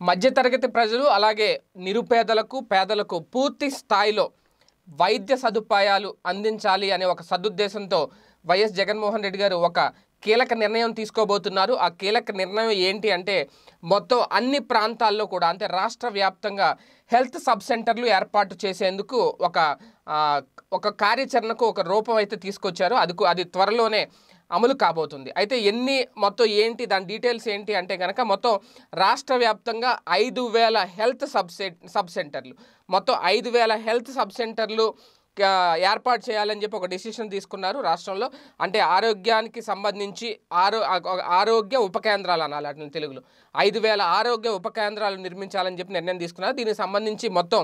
మధ్యతరగతి ప్రజలు అలాగే నిరుపేదలకు పేదలకు పూర్తి స్థాయిలో వైద్య సదుపాయాలు అందించాలి అనే ఒక సదుద్దేశంతో వైఎస్ జగన్మోహన్ రెడ్డి గారు ఒక కీలక నిర్ణయం తీసుకోబోతున్నారు. ఆ కీలక నిర్ణయం ఏంటి అంటే మొత్తం అన్ని ప్రాంతాల్లో కూడా అంటే రాష్ట్ర వ్యాప్తంగా హెల్త్ సబ్ సెంటర్లు ఏర్పాటు చేసేందుకు ఒక ఒక కార్యాచరణకు ఒక రూపం అయితే తీసుకొచ్చారు. అది అది త్వరలోనే అమలు కాబోతుంది. అయితే ఎన్ని మొత్తం ఏంటి దాని డీటెయిల్స్ ఏంటి అంటే కనుక మొత్తం రాష్ట్ర వ్యాప్తంగా ఐదు వేల హెల్త్ సబ్సె సబ్ సెంటర్లు మొత్తం ఐదు వేల హెల్త్ సబ్ సెంటర్లు ఏర్పాటు చేయాలని చెప్పి ఒక డిసిషన్ తీసుకున్నారు రాష్ట్రంలో. అంటే ఆరోగ్యానికి సంబంధించి ఆరో ఆరోగ్య ఉప కేంద్రాలు అనాలి అటు తెలుగులో. ఐదు వేల ఆరోగ్య ఉప కేంద్రాలు నిర్మించాలని చెప్పి నిర్ణయం తీసుకున్నారు. దీనికి సంబంధించి మొత్తం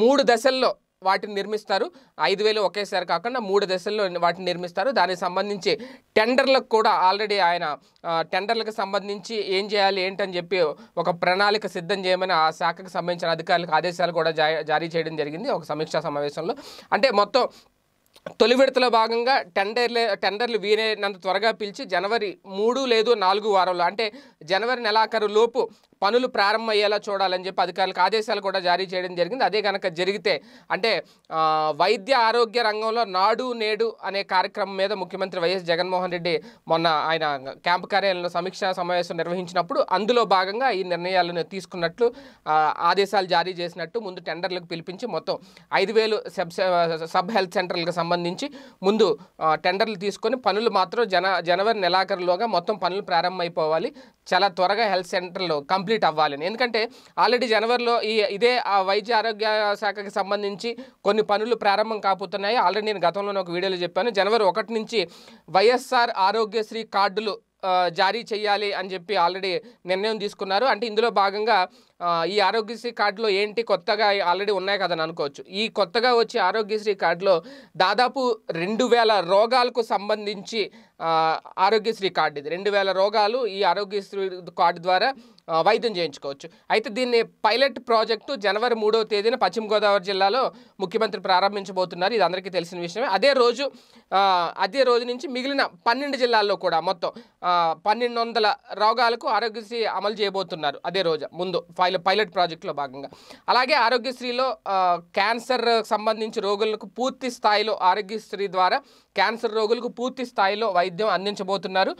మూడు దశల్లో వాటిని నిర్మిస్తారు. ఐదు వేలు ఒకేసారి కాకుండా మూడు దశల్లో వాటిని నిర్మిస్తారు. దానికి సంబంధించి టెండర్లకు కూడా ఆల్రెడీ ఆయన టెండర్లకు సంబంధించి ఏం చేయాలి ఏంటని చెప్పి ఒక ప్రణాళిక సిద్ధం చేయమని ఆ శాఖకు సంబంధించిన అధికారులకు ఆదేశాలు కూడా జారీ చేయడం జరిగింది ఒక సమీక్షా సమావేశంలో. అంటే మొత్తం తొలి విడతలో భాగంగా టెండర్లే టెండర్లు వీలైనంత త్వరగా పిలిచి జనవరి మూడు లేదు నాలుగు వారంలో అంటే జనవరి నెలాఖరు లోపు పనులు ప్రారంభమయ్యేలా చూడాలని చెప్పి అధికారులకు ఆదేశాలు కూడా జారీ చేయడం జరిగింది. అదే కనుక జరిగితే అంటే వైద్య ఆరోగ్య రంగంలో నాడు నేడు అనే కార్యక్రమం మీద ముఖ్యమంత్రి వైఎస్ జగన్మోహన్ రెడ్డి మొన్న ఆయన క్యాంపు కార్యాలయంలో సమీక్షా సమావేశం నిర్వహించినప్పుడు అందులో భాగంగా ఈ నిర్ణయాలను తీసుకున్నట్లు ఆదేశాలు జారీ చేసినట్టు ముందు టెండర్లకు పిలిపించి మొత్తం ఐదు వేలు సబ్ సబ్ హెల్త్ సెంటర్లకు సంబంధించి ముందు టెండర్లు తీసుకొని పనులు మాత్రం జన జనవరి నెలాఖరులోగా మొత్తం పనులు ప్రారంభమైపోవాలి. చాలా త్వరగా హెల్త్ సెంటర్లు కంప్లీట్ అవ్వాలని. ఎందుకంటే ఆల్రెడీ జనవరిలో ఈ ఇదే ఆ వైద్య ఆరోగ్య శాఖకి సంబంధించి కొన్ని పనులు ప్రారంభం కాబోతున్నాయి. ఆల్రెడీ నేను గతంలోనే ఒక వీడియోలో చెప్పాను. జనవరి ఒకటి నుంచి వైఎస్ఆర్ ఆరోగ్యశ్రీ కార్డులు జారీ చేయాలి అని చెప్పి ఆల్రెడీ నిర్ణయం తీసుకున్నారు. అంటే ఇందులో భాగంగా ఈ ఆరోగ్యశ్రీ కార్డులో ఏంటి? కొత్తగా ఆల్రెడీ ఉన్నాయి కదని అనుకోవచ్చు. ఈ కొత్తగా వచ్చే ఆరోగ్యశ్రీ కార్డులో దాదాపు రెండు వేల రోగాలకు సంబంధించి ఆరోగ్యశ్రీ కార్డు ఇది. రెండు వేల రోగాలు ఈ ఆరోగ్యశ్రీ కార్డు ద్వారా వైద్యం చేయించుకోవచ్చు. అయితే దీన్ని పైలట్ ప్రాజెక్టు జనవరి మూడవ తేదీన పశ్చిమ గోదావరి జిల్లాలో ముఖ్యమంత్రి ప్రారంభించబోతున్నారు. ఇది అందరికీ తెలిసిన విషయమే. అదే రోజు అదే రోజు నుంచి మిగిలిన పన్నెండు జిల్లాల్లో కూడా మొత్తం పన్నెండు వందల రోగాలకు ఆరోగ్యశ్రీ అమలు చేయబోతున్నారు అదే రోజు ముందు ఫైల్ పైలట్ ప్రాజెక్టులో భాగంగా. అలాగే ఆరోగ్యశ్రీలో క్యాన్సర్ సంబంధించి రోగులకు పూర్తి స్థాయిలో ఆరోగ్యశ్రీ ద్వారా క్యాన్సర్ రోగులకు పూర్తి స్థాయిలో వైద్యం అందించబోతున్నారు.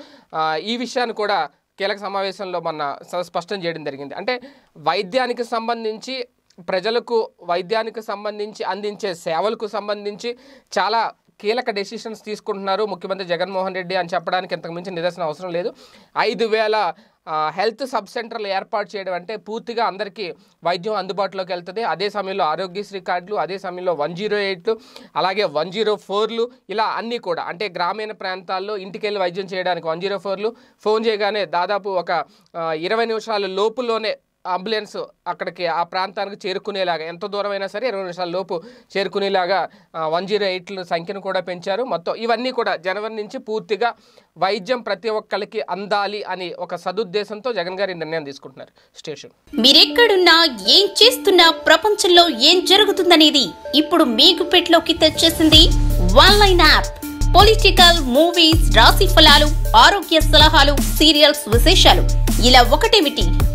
ఈ విషయాన్ని కూడా కీలక సమావేశంలో మొన్న స- స్పష్టం చేయడం జరిగింది. అంటే వైద్యానికి సంబంధించి ప్రజలకు వైద్యానికి సంబంధించి అందించే సేవలకు సంబంధించి చాలా కీలక డెసిషన్స్ తీసుకుంటున్నారు ముఖ్యమంత్రి జగన్మోహన్ రెడ్డి అని చెప్పడానికి ఇంతకు మించి నిదర్శనం అవసరం లేదు. ఐదు వేల హెల్త్ సబ్ సెంటర్లు ఏర్పాటు చేయడం అంటే పూర్తిగా అందరికీ వైద్యం అందుబాటులోకి వెళ్తుంది. అదే సమయంలో ఆరోగ్యశ్రీ కార్డులు అదే సమయంలో వన్ జీరో ఎయిట్లు అలాగే వన్ జీరో ఫోర్లు ఇలా అన్నీ కూడా అంటే గ్రామీణ ప్రాంతాల్లో ఇంటికి వెళ్ళి వైద్యం చేయడానికి వన్ జీరో ఫోర్లు ఫోన్ చేయగానే దాదాపు ఒక ఇరవై నిమిషాల లోపులోనే అంబులెన్స్ అక్కడికి ఆ ప్రాంతానికి చేరుకునేలాగా ఎంత దూరమైనా సరే ఇరవై నిమిషాల లోపు చేరుకునేలాగా వన్ జీరో ఎయిట్ల సంఖ్యను కూడా పెంచారు. మొత్తం ఇవన్నీ కూడా జనవరి నుంచి పూర్తిగా వైద్యం ప్రతి ఒక్కరికి అందాలి అని ఒక సదుద్దేశంతో జగన్ గారి నిర్ణయం తీసుకుంటున్నారు. స్టేషన్. మీరెక్కడున్నా ఏం చేస్తున్నా ప్రపంచంలో ఏం జరుగుతుందనేది ఇప్పుడు మీకు పెట్లోకి తెచ్చేసింది one line app. Political movies రాశి ఫలాలు ఆరోగ్య సలహాలు సీరియల్స్ విశేషాలు. ఇలా ఒకటేమిటి?